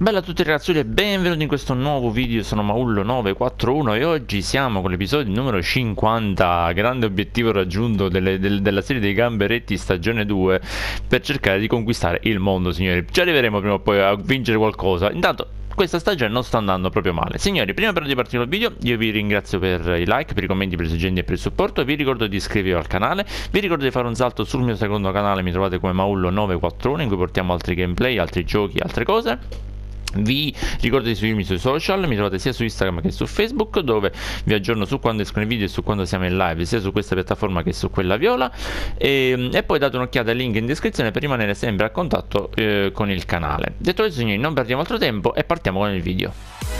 Bella a tutti ragazzi e benvenuti in questo nuovo video, sono Maullo941 e oggi siamo con l'episodio numero 50, grande obiettivo raggiunto delle, del, della serie dei Gamberetti stagione 2 per cercare di conquistare il mondo signori, ci arriveremo prima o poi a vincere qualcosa, intanto questa stagione non sta andando proprio male. Signori, prima però di partire il video, io vi ringrazio per i like, per i commenti, per i suggerimenti e per il supporto. Vi ricordo di iscrivervi al canale. Vi ricordo di fare un salto sul mio secondo canale, mi trovate come Maullo941, in cui portiamo altri gameplay, altri giochi, altre cose. Vi ricordo di seguirmi sui social, mi trovate sia su Instagram che su Facebook dove vi aggiorno su quando escono i video e su quando siamo in live sia su questa piattaforma che su quella viola e, e poi date un'occhiata al link in descrizione per rimanere sempre a contatto eh, con il canale. Detto questo signori non perdiamo altro tempo e partiamo con il video.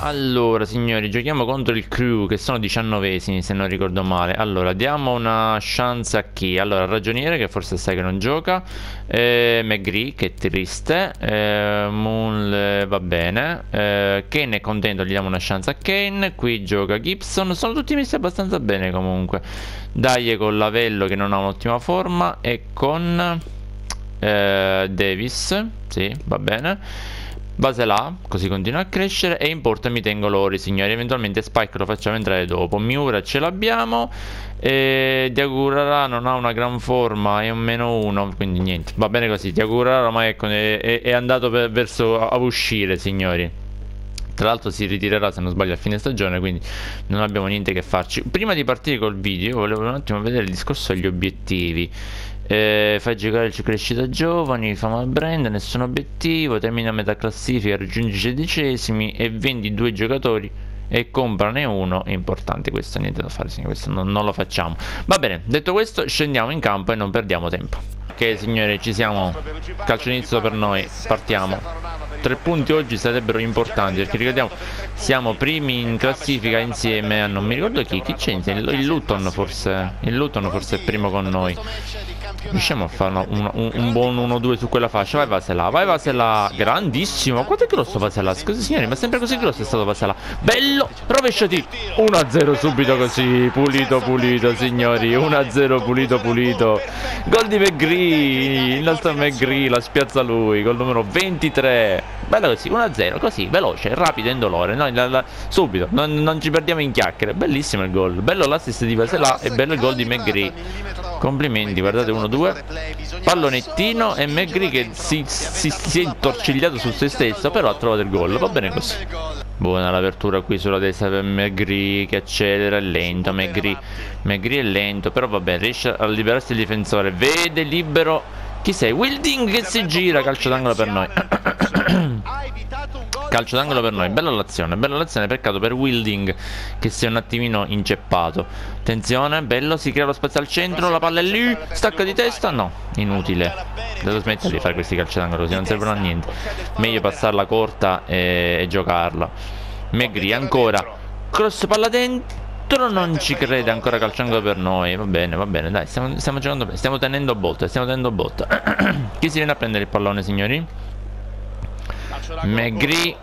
Allora signori giochiamo contro il crew che sono diciannovesimi se non ricordo male. Allora diamo una chance a chi? Allora ragioniere che forse sai che non gioca. Eh, McGree che è triste. Eh, Moon va bene. Eh, Kane è contento gli diamo una chance a Kane. Qui gioca Gibson. Sono tutti messi abbastanza bene comunque. Dai con Lavello che non ha un'ottima forma E con eh, Davis. Sì va bene Base là, così continua a crescere e in porta mi tengo l'ori signori. Eventualmente Spike lo facciamo entrare dopo. Miura ce l'abbiamo e Diagurara non ha una gran forma È un meno uno Quindi niente. Va bene così Diagurara ormai ecco, è, è, è andato per, verso a, uscire signori. Tra l'altro si ritirerà se non sbaglio a fine stagione quindi non abbiamo niente che farci. Prima di partire col video volevo un attimo vedere il discorso degli obiettivi eh, fai giocare il crescita giovani, fama brand, nessun obiettivo, termina a metà classifica, raggiungi sedicesimi e vendi due giocatori e comprane uno. Importante questo niente da fare questo non, non, lo facciamo. Va bene detto questo scendiamo in campo e non perdiamo tempo. Ok signori ci siamo. Calcio inizio per noi partiamo. Tre punti oggi sarebbero importanti perché ricordiamo siamo primi in classifica insieme a non mi ricordo chi chi c'è il Luton forse il Luton forse è primo con noi Riusciamo a fare un, un, un buon 1-2 su quella fascia. Vai Vasela, vai Vasela Grandissimo. Quanto è grosso Vasela? Scusi signori ma sempre così grosso è stato Vasela Bello. Rovesciati. 1-0 subito così. Pulito pulito signori. 1-0 pulito pulito. Gol di McGree Il nostro McGree la spiazza lui. Col numero 23 Bello così. 1-0 così veloce rapido e indolore. No, la, la, Subito. Non, non, ci perdiamo in chiacchiere. Bellissimo il gol. Bello l'assist di Vasela E bello il gol di McGree Complimenti, guardate 1-2 Pallonettino e McGree che si, si, si, è intorcigliato su se stesso Però ha trovato il gol, va bene così. Buona l'apertura qui sulla destra per McGree che accelera, è lento. McGree McGree è lento, però vabbè riesce a liberarsi il difensore. Vede libero. Chi sei? Wilding che si gira, calcio d'angolo per noi calcio d'angolo per noi bella l'azione bella l'azione peccato per Wilding che si è un attimino inceppato. Attenzione bello si crea lo spazio al centro la palla è lì stacca di testa no inutile. Devo smettere di fare questi calci d'angolo così non servono a niente. Meglio passarla corta e, e giocarla. Megri ancora cross palla dentro non ci crede ancora calciangolo per noi. Va bene va bene dai stiamo, stiamo giocando bene stiamo tenendo botta stiamo tenendo botta. Chi si viene a prendere il pallone signori McGree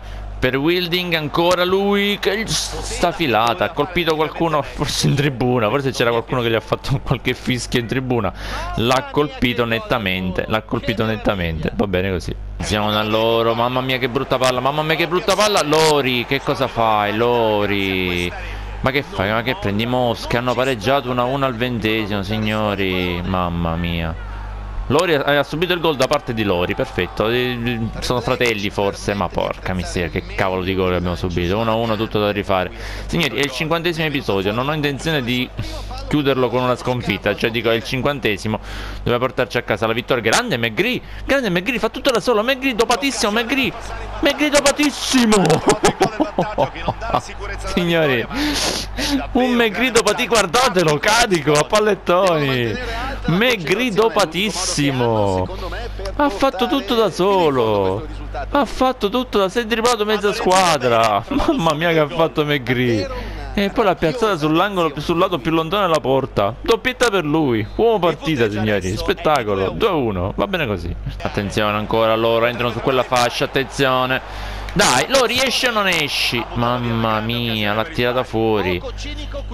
per Wilding ancora lui che sta filata ha colpito qualcuno forse in tribuna forse c'era qualcuno che gli ha fatto qualche fischio in tribuna. L'ha colpito nettamente l'ha colpito nettamente. Va bene così. Siamo da loro mamma mia che brutta palla mamma mia che brutta palla. Lori che cosa fai Lori? Ma che fai? Ma che prendi mosche hanno pareggiato 1-1 al ventesimo signori. Mamma mia Lori ha, subito il gol da parte di Lori, perfetto. Sono fratelli forse, ma porca miseria, che cavolo di gol abbiamo subito. 1-1 tutto da rifare. Signori, è il cinquantesimo episodio, non ho intenzione di chiuderlo con una sconfitta, cioè dico è il cinquantesimo, doveva portarci a casa la vittoria. Grande McGree, grande McGree, fa tutto da solo, McGree dopatissimo, McGree, McGree dopatissimo. Signori, un McGree dopatissimo, guardatelo, carico a pallettoni. McGree dopatissimo. Ha fatto tutto da solo. Ha fatto tutto da... Si è driblato mezza squadra. Mamma mia che ha fatto McGree. E poi l'ha piazzata sull'angolo sul lato più lontano della porta. Doppietta per lui. Uomo partita, signori. Spettacolo. 2-1. Va bene così. Attenzione ancora loro. Entrano su quella fascia. Attenzione. Dai, lo riesci o non esci? Mamma mia, l'ha tirata fuori.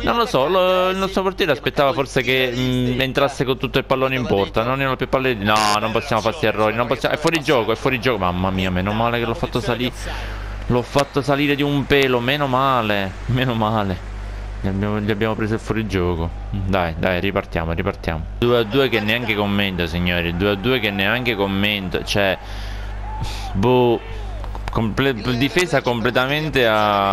Non lo so, lo, il nostro portiere aspettava forse che mh, mm, entrasse con tutto il pallone in porta. Non erano più palletti. No, non possiamo farsi errori. Non possiamo... È fuori gioco, è fuori gioco. Mamma mia, meno male che l'ho fatto salire. L'ho fatto salire di un pelo, meno male. Meno male. Gli abbiamo, gli abbiamo preso il fuorigioco. Dai, dai, ripartiamo, ripartiamo. 2 a 2 che neanche commento, signori. 2 a 2 che neanche commento. Cioè, boh comple difesa completamente a,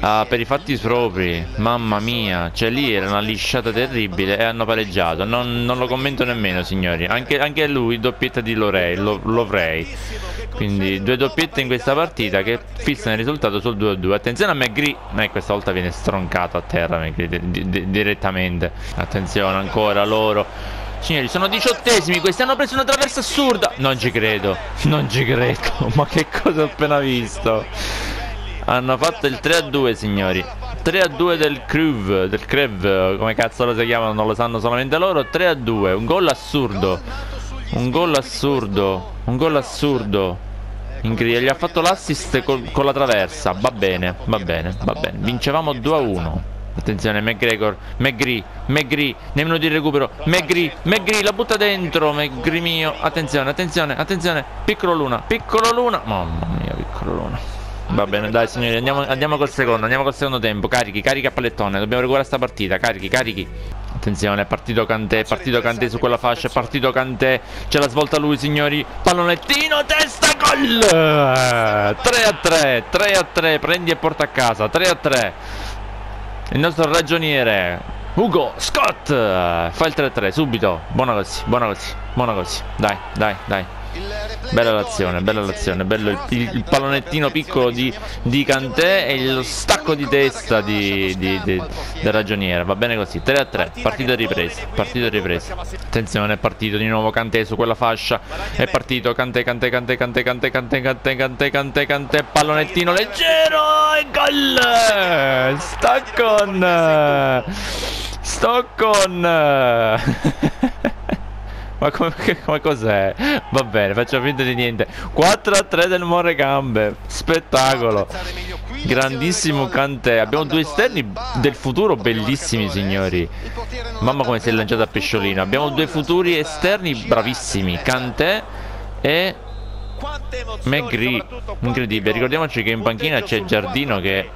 a, per i fatti propri. Mamma mia cioè lì era una lisciata terribile e hanno pareggiato. Non, non lo commento nemmeno signori. Anche, anche lui doppietta di Lorei lo, Lovrei quindi due doppiette in questa partita che fissano il risultato sul 2-2 attenzione a McGree. Eh, questa volta viene stroncato a terra McGree di, di, direttamente. Attenzione ancora loro Signori, sono diciottesimi, questi hanno preso una traversa assurda. Non ci credo, non ci credo. Ma che cosa ho appena visto? Hanno fatto il 3 a 2, signori. 3 a 2 del Crew, del Crev, come cazzo lo si chiamano, non lo sanno solamente loro. 3 a 2, un gol assurdo. Un gol assurdo, un gol assurdo. Incredibile, gli ha fatto l'assist con, la traversa. Va bene, va bene, va bene. Vincevamo 2 a 1. Attenzione McGregor McGree McGree Nemmeno di recupero. McGree McGree la butta dentro McGree mio. Attenzione attenzione attenzione. Piccolo Luna Piccolo Luna. Mamma mia piccolo Luna. Va bene dai signori andiamo, andiamo col secondo Andiamo col secondo tempo. Carichi carichi a pallettone Dobbiamo recuperare sta partita. Carichi carichi. Attenzione, è partito Cantè, è partito Cantè su quella fascia, è partito Cantè, c'è la svolta lui signori, pallonettino, testa, gol! 3 a 3, 3 a 3, prendi e porta a casa, 3 a 3 il nostro ragioniere Ugo Scott. Fa il 3-3 subito. Buona così buona così buona così. Dai dai dai Bella l'azione, bella l'azione, bello il, il, il, pallonettino piccolo di, di Cantè e lo stacco di testa di, di, di, del ragioniere. Va bene così, 3 a 3, partita ripresa, partita ripresa. Attenzione, è partito di nuovo Cantè su quella fascia. È partito Cantè, Cantè, Cantè, Cantè, Cantè, Cantè, Cantè, Cantè, Cantè, Cantè, pallonettino leggero e gol! Stockon! Stockon! Ma come, come cos'è? Va bene, faccio finta di niente. 4 a 3 del More Gambe. Spettacolo. Grandissimo Cantè. Abbiamo due esterni del futuro bellissimi signori. Mamma come si è lanciato a pesciolino. Abbiamo due futuri esterni bravissimi. Cantè e McGree Incredibile. Ricordiamoci che in panchina c'è Giardino che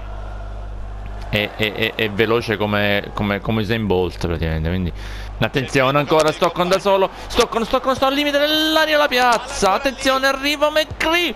è, è, è, è veloce come, come, come Usain Bolt praticamente Quindi Attenzione ancora, Stockon da solo. Stockon, Stockon, sto al limite dell'aria la piazza. Attenzione, arriva McCree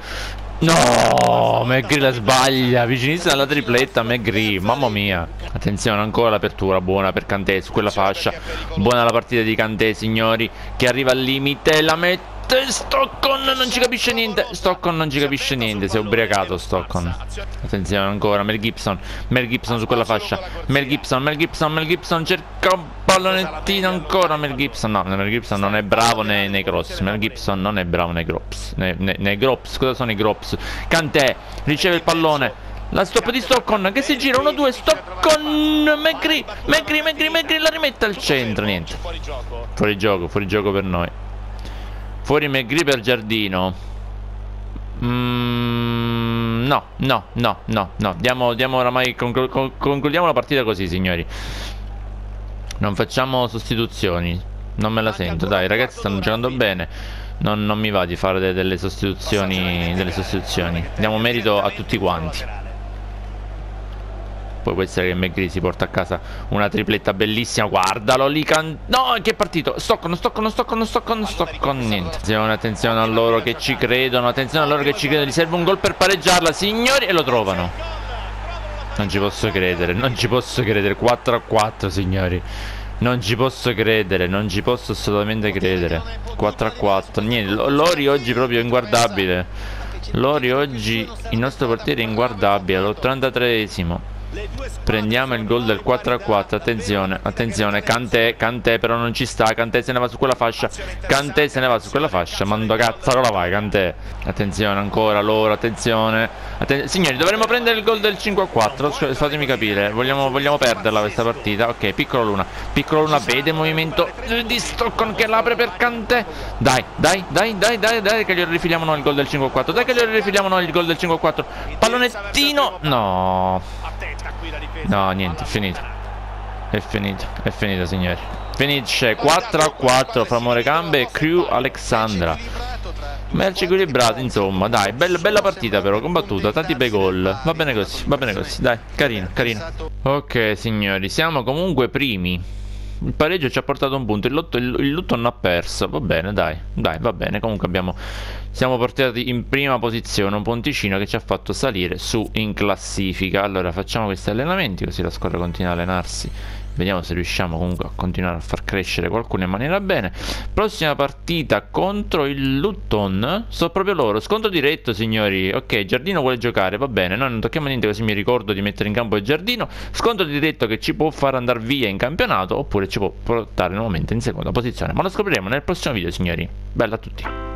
No, McGree la sbaglia, vicinissima alla tripletta McGree, mamma mia. Attenzione ancora l'apertura, buona per Cantè su quella fascia. Buona la partita di Cantè signori Che arriva al limite, la mette Stockon non ci capisce niente. Stockon non ci capisce niente Si è ubriacato Stockon Attenzione ancora Mel Gibson. Mel Gibson su quella fascia. Mel Gibson Mel Gibson Mel Gibson Cerca un pallonettino ancora Mel Gibson. No Mel Gibson non è bravo nei, nei cross Mel Gibson non è bravo nei grops Nei, nei, nei grops Cosa sono i grops Cantè Riceve il pallone. La stop di Stockon che si gira 1-2 Stockon McGree McGree McGree McGree la rimette al centro Niente. Fuori gioco Fuori gioco per noi Fuori McGree per Giardino. Mm, No, no, no, no, no. Diamo, diamo oramai conclu Concludiamo la partita così signori. Non facciamo sostituzioni. Non me la sento. Dai ragazzi stanno giocando bene. Non, non mi va di fare de delle sostituzioni Delle sostituzioni. Diamo merito a tutti quanti poi può essere che McGree si porta a casa una tripletta bellissima Guardalo lì can... No che è partito Stoccano stoccano stoccano stoccano stoccano Niente. Attenzione attenzione a loro che ci credono Attenzione a loro che ci credono Gli serve un gol per pareggiarla signori E lo trovano. Non ci posso credere Non ci posso credere 4 a 4 signori. Non ci posso credere, non ci posso assolutamente credere. 4 a 4 Niente, Lori oggi proprio inguardabile. Lori oggi il nostro portiere è inguardabile All'83esimo Prendiamo il gol del 4 a 4 Attenzione, attenzione Cantè, Cantè però non ci sta Cantè se ne va su quella fascia Cantè se ne va su quella fascia Mando cazzarola vai Cantè Attenzione ancora loro, attenzione Atten signori, dovremmo prendere il gol del 5 a 4. Fatemi capire, vogliamo, vogliamo perderla questa partita? Ok, piccolo Luna. Piccolo Luna vede il movimento di Stockton che l'apre per Cante. Dai, dai, dai, dai, dai, dai, che gli rifiliamo noi il gol del 5 a 4. Dai, che gli rifiliamo noi il gol del 5 a 4. Pallonettino. No. No, niente, è finito. È finito, è finito, signori. Finisce 4 a 4 fra Morecambe e Crew Alexandra. Match equilibrato, insomma, dai, bella, bella partita però, combattuta, tanti bei gol. Va bene così, va bene così, dai, carino, carino. Ok, signori, siamo comunque primi. Il pareggio ci ha portato un punto, il, lotto, il, il Luton ha perso. Va bene, dai, dai, va bene. Comunque abbiamo, siamo portati in prima posizione, un ponticino che ci ha fatto salire su in classifica. Allora facciamo questi allenamenti così la squadra continua a allenarsi Vediamo se riusciamo comunque a continuare a far crescere qualcuno in maniera bene. Prossima partita contro il Luton. Sono proprio loro. Scontro diretto, signori. Ok, Giardino vuole giocare, va bene. Noi non tocchiamo niente così mi ricordo di mettere in campo il Giardino. Scontro diretto che ci può far andare via in campionato oppure ci può portare nuovamente in seconda posizione. Ma lo scopriremo nel prossimo video, signori. Bella a tutti.